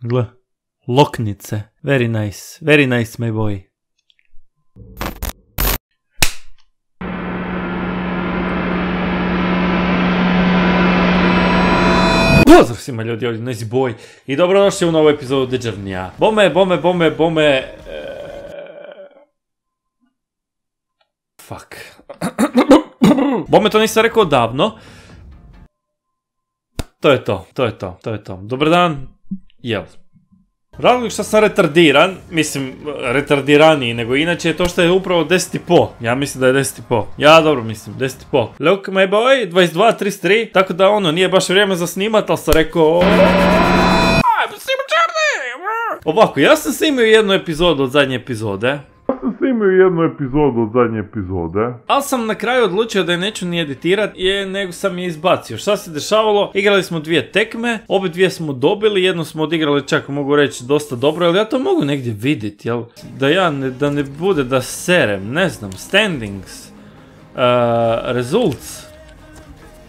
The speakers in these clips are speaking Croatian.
Gle. Loknice. Very nice. Very nice, my boy. Pozdrav svima ljudi, ovdje Nice Boy i dobrodošli u novu epizodu The Journey-a. Bome, bome, bome, bome... e, Fuck. Bome to nisam rekao davno. To je to, to je to, to je to. Dobar dan, jel? Razlog što sam retardiran, mislim, retardiraniji nego inače je to što je upravo 10.5. Ja mislim da je 10.5. Ja dobro mislim, 10.5. Look my boy, 22.33, tako da ono, nije baš vrijeme za snimat, ali sam rekao... Ovako, ja sam snimio jednu epizodu od zadnje epizode. Snimio jednu epizodu od zadnje epizode. Ali sam na kraju odlučio da je neću ni editirat, je, nego sam je izbacio. Šta se dešavalo? Igrali smo dvije tekme, obje dvije smo dobili, jednu smo odigrali čak mogu reći dosta dobro, ali ja to mogu negdje vidjet, jel? Da ja ne, da ne bude da serem, ne znam, standings, uh, results,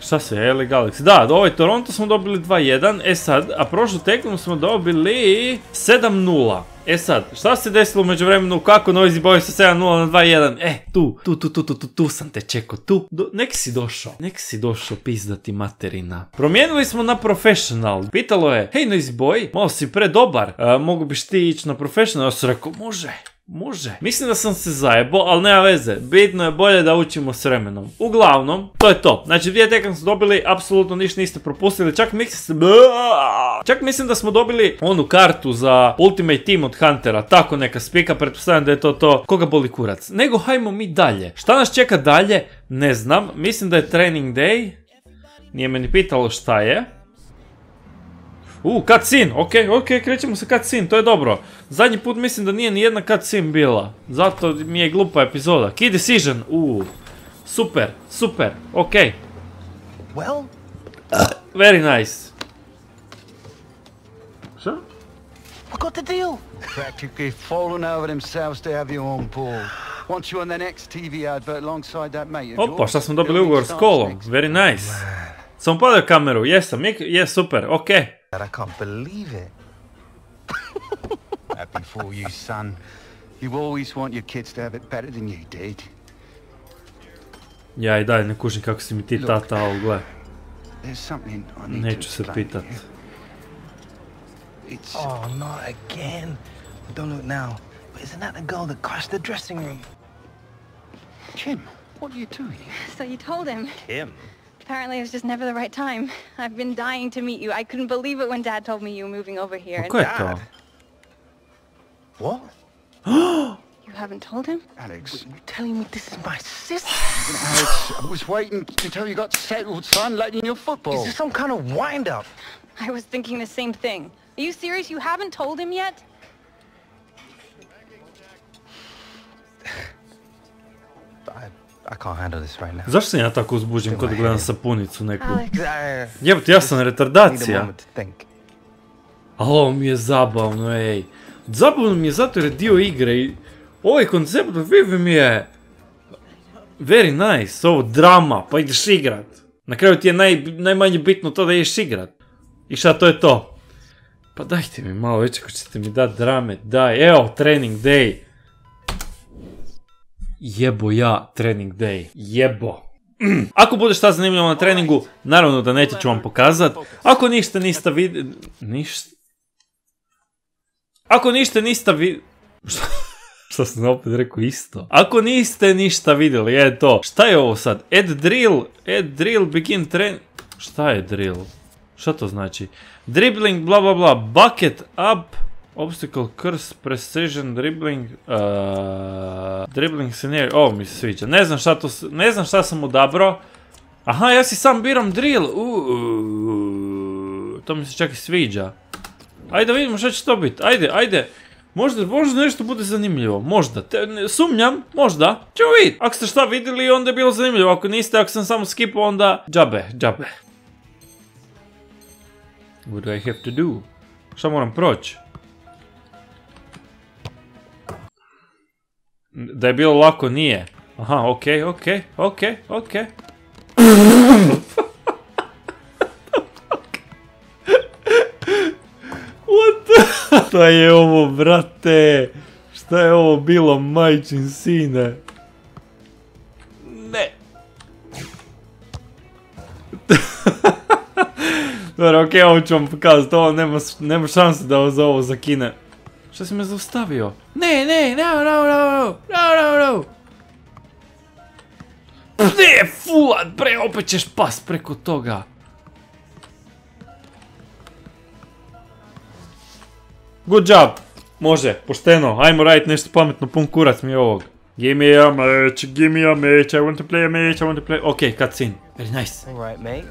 Šta se je, LA Galaxy? Da, ovaj Toronto smo dobili 2-1, e sad, a prošlu tekmu smo dobili 7-0. E sad, šta se desilo među vremenu, kako Noisy Boy sa 7-0 na 2-1? E, tu, tu, tu, tu, tu, tu, tu sam te čekao, tu. Nek si došao, nek si došao pizdati materina. Promijenili smo na professional. Pitalo je, hej Noisy Boy, malo si predobar, mogu biš ti ići na professional? Ja sam rekao, može. Može. Mislim da sam se zajebao, ali nema veze. Bitno je bolje da učimo s vremenom. Uglavnom, to je to. Znači, dvije tekme smo dobili, apsolutno ništa niste propustili. Čak mislim, čak mislim da smo dobili onu kartu za Ultimate Team od Huntera. Tako neka spika, pretpostavljam da je to to. Koga boli kurac? Nego, hajmo mi dalje. Šta nas čeka dalje? Ne znam. Mislim da je training day. Nije me ni pitalo šta je. U, cutscene, ok, ok, krećemo sa cutscene, to je dobro. Zadnji put mislim da nije ni jedna cutscene bila. Zato mi je glupa epizoda. Key decision, u, super, super, ok. Well, Very nice. Šta? what got the deal? practically fallen over themselves to have you on board. Want you on the next TV advert alongside that mate Opa, šta smo dobili ugovor s kolom, very nice. Sam padao kameru, jesam, je super, ok. That I can't believe it. Happy for you, son. You always want your kids to have it better than you did. Ja i dalje ne kužim kako si mi ti tata, ali gle, There's something I need neću se pitat. It's Oh, not again. Don't look now. But isn't that the girl that crashed the dressing room? Kim. What are you doing? So you told him. Kim. Apparently it was just never the right time. I've been dying to meet you. I couldn't believe it when Dad told me you were moving over here. Ko je? Dad. What? You haven't told him? Alex. You're telling me this is my sister? Alex, I was waiting until you got settled, son, like in your football. Is this some kind of wind-up? I was thinking the same thing. Are you serious? You haven't told him yet? I, I can't handle this right now. Zašto sam ja tako uzbuđen kod gledam sapunicu neku? Jebote, ja sam need a retardacija. moment to think. Ali ovo mi je zabavno, ej. Zabavno mi je zato jer je dio igre i ovaj koncept od Vivi mi je very nice, ovo drama, pa ideš igrat. Na kraju ti je naj, najmanje bitno to da ideš igrat. I šta to je to? Pa dajte mi malo već ako ćete mi dati drame, daj, evo, training day. Jebo ja, training day, jebo. Ako bude šta zanimljivo na treningu, naravno da neće ću vam pokazat. Ako ništa niste vidjeli... Ništa... Ako ništa niste. Šta? Šta sam opet rekao isto? Ako niste ništa vidjeli, je to. Šta je ovo sad? Add drill, add drill, begin train... Šta je drill? Šta to znači? Dribbling, bla bla bla, bucket up, obstacle, curse, precision, dribbling, uh, dribbling scenario, ovo mi se sviđa. Ne znam šta to, ne znam šta sam odabrao. Aha, ja si sam biram drill, Uuu, to mi se čak i sviđa. Ajde vidimo šta će to biti, ajde, ajde. Možda, možda nešto bude zanimljivo, možda, Te, ne, sumnjam, možda, ćemo vidjeti. Ako ste šta vidjeli, onda je bilo zanimljivo, ako niste, ako sam samo skipao, onda džabe, džabe. What do I have to do? Šta moram proći? Da je bilo lako, nije. Aha, okej, okej, okej, okej. What Šta je ovo, brate? Šta je ovo bilo, majčin sine? Ne. Dobro, okej, ovo ću vam pokazati, ovo nema, nema šanse da vas ovo zakine. Šta si me zaustavio? Ne, ne, no, no, no, no, no, no, no. Ne, fulat, bre, opet ćeš pas preko toga. Good job. Može, pošteno. Ajmo radit nešto pametno, pun kurac mi je ovog. Give me a match, give me a match, I want to play a match, I want to play... Ok, cutscene. Very nice. All right, mate.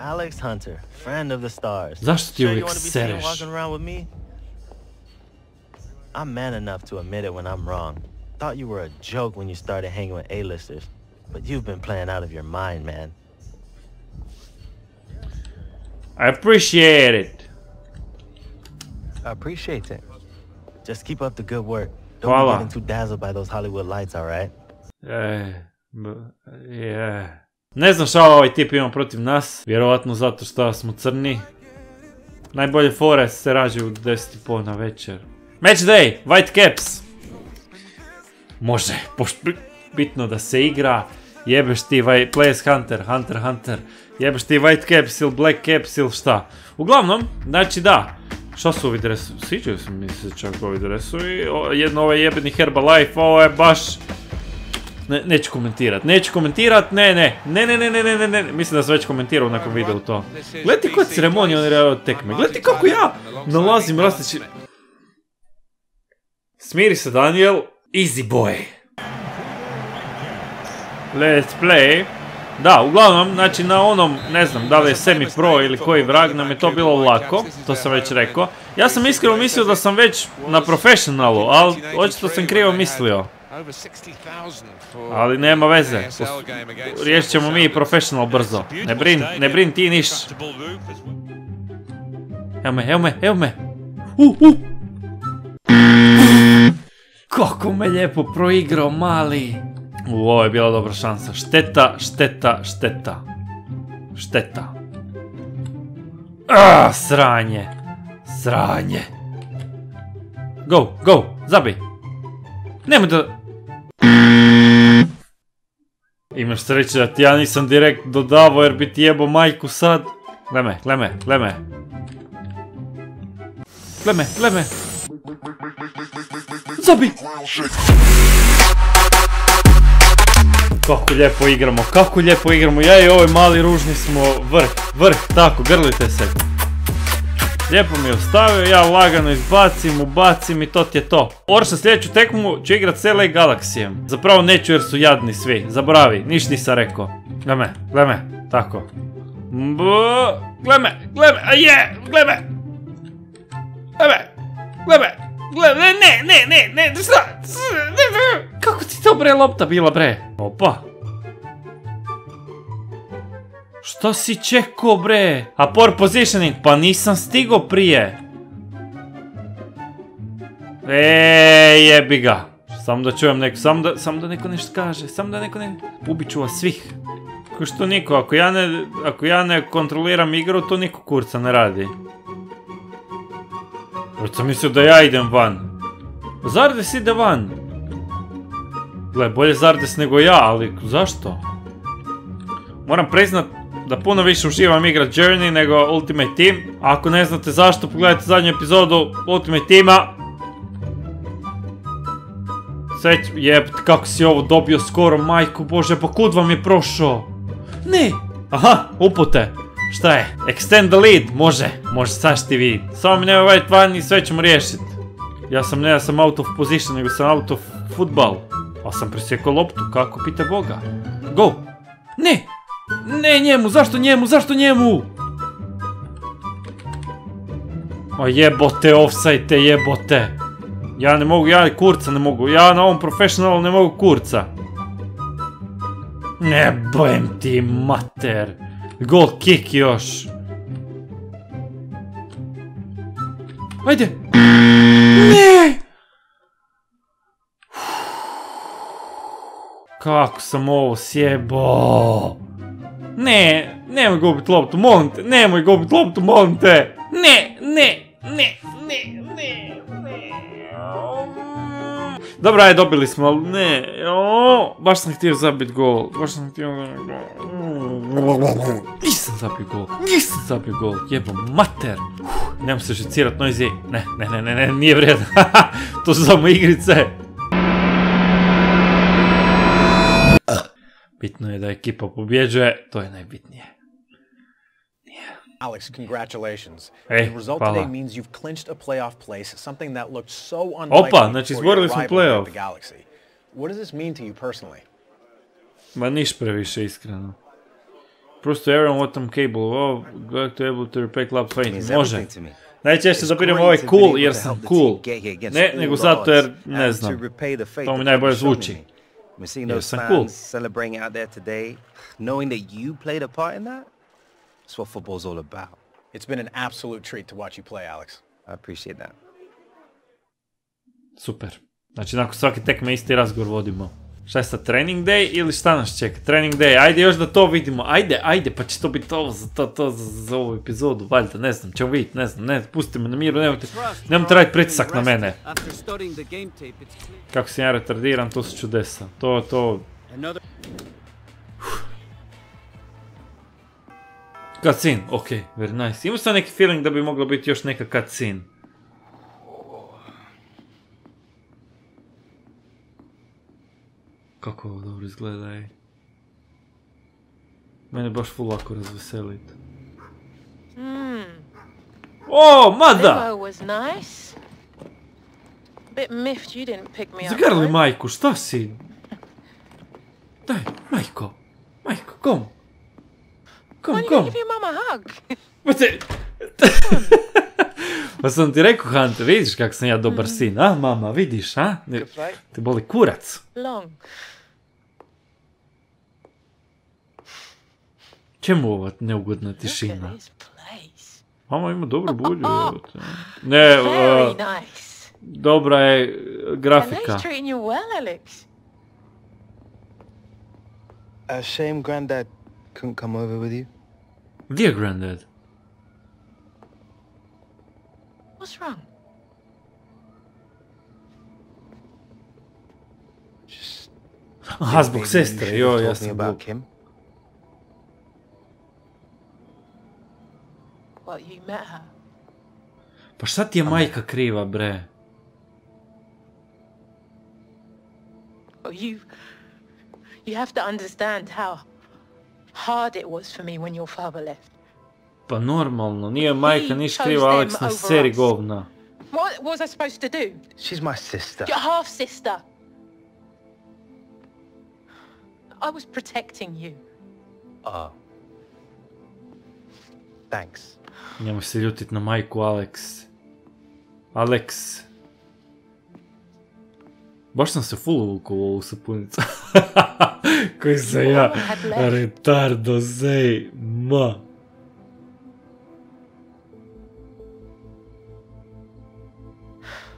Alex Hunter, friend of the stars. Zašto ti Sure you uvijek wanna be seen sereš? I'm man enough to admit it when I'm wrong. Thought you were a joke when you started hanging with A-listers, but you've been playing out of your mind, man. I appreciate it. I appreciate it. Just keep up the good work. Don't Hvala. be getting too dazzled by those Hollywood lights, all right? Eh, e, b- yeah. Ne znam šta ovaj tip ima protiv nas, vjerovatno zato što smo crni. Najbolje fore se rađaju u 10.30 na večer. Match day, white caps. Može, bitno da se igra. Jebeš ti white, players hunter, hunter, hunter. Jebeš ti white caps ili black caps ili šta. Uglavnom, znači da. Šta su ovi dresu? Sviđaju se mi se čak ovi. O, Jedno ovaj jebeni Herbalife, ovo je baš... Ne, neću komentirat, neću komentirat, ne, ne, ne, ne, ne, ne, ne, ne, ne, mislim da sam već komentirao u nekom videu to. Gledajte koja ceremonija od tekme, gledajte kako ja nalazim rasteći... Smiri se Daniel, easy boy. Let's play. Da, uglavnom, znači na onom, ne znam, da li je semi pro ili koji vrag, nam je to bilo lako, to sam već rekao. Ja sam iskreno mislio da sam već na professionalu, ali očito sam krivo mislio. Ali nema veze. Riješit ćemo mi professional brzo. Ne brin, ne brin ti niš. Evo me, evo me, evo me. Uh, uh. Kako me lijepo proigrao mali. U, ovo je bila dobra šansa. Šteta, šteta, šteta. Šteta. Ah, sranje. Sranje. Go, go, zabij. Nemoj da... Imaš sreće da ti ja nisam direkt dodavao jer bi ti jebo majku sad. Gle me, gle me, gle Zabi! Kako lijepo igramo, kako lijepo igramo. Ja i ovaj mali ružni smo vrh, vrh, tako, grlite se. Lijepo mi je ostavio, ja lagano izbacim, ubacim i to ti je to. Orša sljedeću tekmu ću igrat s LA Galaxijem. Zapravo neću jer su jadni svi, zaboravi, niš nisam rekao. Gle me, gle me, tako. Gle me, gle me, a je, gle me. Gle me, gle me, gle me, ne, ne, ne, ne, šta, kako ti to bre lopta bila bre? Opa. Što si čekao bre? A poor positioning, pa nisam stigo prije. Eee, jebi ga. Samo da čujem neko, samo da, samo da neko nešto kaže, samo da neko ne... Ubit ću vas svih. Ko što niko, ako ja ne, ako ja ne kontroliram igru, to niko kurca ne radi. Već sam mislio da ja idem van. Zardes ide van. Gle, bolje Zardes nego ja, ali zašto? Moram priznat da puno više uživam igrat Journey nego Ultimate Team. Ako ne znate zašto, pogledajte zadnju epizodu Ultimate Teama. Sve će- jeb, kako si ovo dobio skoro, majku bože, pa kud vam je prošao? Ne! Aha, upute. Šta je? Extend the lead, može, može sad ti vi. Samo mi nema vajt van i sve ćemo riješit. Ja sam ne, ja sam out of position, nego sam out of football. Ali sam presjekao loptu, kako pita Boga. Go! Ne! Ne njemu, zašto njemu, zašto njemu? O jebote, offside jebote. Ja ne mogu, ja kurca ne mogu, ja na ovom professionalu ne mogu kurca. Ne bojem ti mater. Goal kick još. Ajde. Ne! Kako sam ovo sjebo. Ne, nemoj gubit loptu, molim te, nemoj gubit loptu, molim te. Ne, ne, ne, ne, ne, ne. Dobro, aj, dobili smo, ali ne. O, baš sam htio zabiti gol. Baš sam htio zabiti gol. Nisam zabio gol. Nisam zabio gol. Jebo mater. Nemam se žicirat Noisy. Ne, ne, ne, ne, ne, nije vrijedno. to su samo igrice. Bitno je da ekipa pobjeđuje, to je najbitnije. Alex, congratulations. Hey, the result hvala. today means you've clinched a playoff place, something that looked so unlikely Opa, znači izborili your smo playoff. the Galaxy. What does this mean to you personally? Ma niš previše, iskreno. Prosto everyone what I'm capable of, glad to able to repay club means Može. Najčešće It's zabiram ovaj cool jer sam cool. Ne, nego zato jer ne znam. to mi najbolje zvuči. Jer those sam fans cool. celebrating out there today, knowing that you played a part in that. That's what football's all about. It's been an absolute treat to watch you play, Alex. I appreciate that. Super. Znači nakon svake tekme isti razgovor vodimo. Šta je sad, training day ili šta nas čeka? Training day, ajde još da to vidimo, ajde, ajde, pa će to biti ovo za, to, to, za, za ovu epizodu, valjda, ne znam, ćemo vidjeti, ne znam, ne, pustite me na miru, nemojte, nemojte raditi pritisak na mene. Kako sam ja retardiran, to su čudesa, to, to, Cutscene, ok, very nice. Imao sam neki feeling da bi moglo biti još neka cutscene. Kako ovo dobro izgleda, ej. Mene baš full lako razveselit. O, mada! Zagrli majku, šta si? Daj, majko, majko, kom? Don't you kom? give your mum a hug? Pa te... pa sam ti rekao, Hante, vidiš kako sam ja dobar sin, a mama, vidiš, a? Te boli kurac. Long. Čemu ova neugodna tišina? Mama ima dobru bulju. evo te. Ne, Very uh, nice. dobra je grafika. A shame Granddad couldn't come over with you. Dear je granddad? What's wrong? Just Aha, zbog maybe you sestre, should joj, ja sam about glup. Kim. Well, you met her. Pa šta ti je majka kriva, bre? Well, you... You have to understand how hard it was for me when your father left. Pa normalno, nije majka He niš chose kriva, Alex na over seri us. govna. What was I supposed to do? She's my sister. Your half-sister. I was protecting you. Oh. Thanks. Nemoj se ljutit na majku, Alex. Alex. Baš sam se full uvukao u ovu sapunicu. Koji sam ja retardo zej, ma.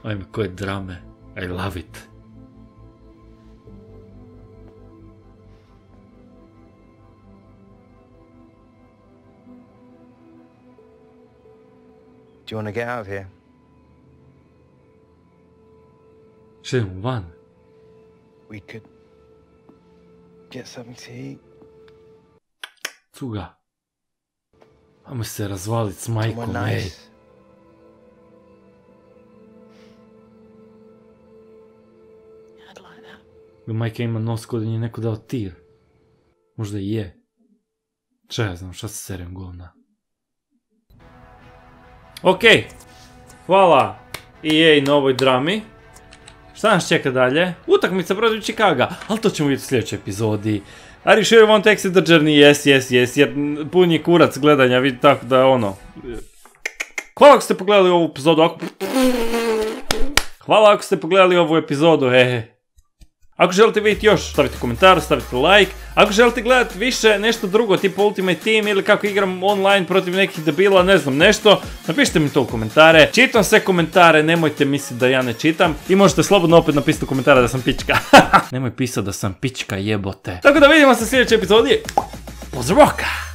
Ajme, koje drame. I love it. Do you want to get out of here? Idemo van? We could get something to eat. Cuga. Ajmo se razvalit s majkom, ej. nice. I'd like majka ima nos kod nje neko dao tir. Možda i je. Šta ja znam, šta se serem govna. Ok. Hvala EA na ovoj drami. Šta nas čeka dalje? Utakmica protiv Chicaga, ali to ćemo vidjeti u sljedećoj epizodi. Are you sure you want to exit the journey? Yes, yes, yes, jer pun je kurac gledanja, vidi tako da ono... Hvala ako ste pogledali ovu epizodu, ako... Hvala ako ste pogledali ovu epizodu, hehe. Ako želite vidjeti još, stavite komentar, stavite like. Ako želite gledati više nešto drugo, tipa Ultimate Team ili kako igram online protiv nekih debila, ne znam nešto, napišite mi to u komentare. Čitam sve komentare, nemojte misliti da ja ne čitam. I možete slobodno opet napisati u komentare da sam pička. Nemoj pisati da sam pička, jebote. Tako da vidimo se u sljedećoj epizodi. Pozdrav!